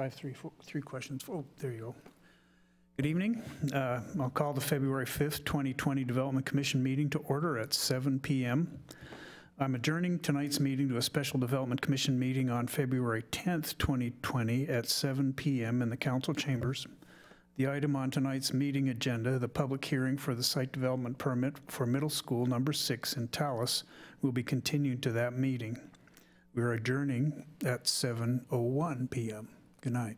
I have three, four- three questions. Oh, there you go. Good evening. Uh, I'll call the February 5th, 2020 Development Commission meeting to order at 7 PM. I'm adjourning tonight's meeting to a special Development Commission meeting on February 10th, 2020 at 7 PM in the council chambers. The item on tonight's meeting agenda, the public hearing for the site development permit for middle school number six in Talus, will be continued to that meeting. We're adjourning at 7:01 PM. Good night.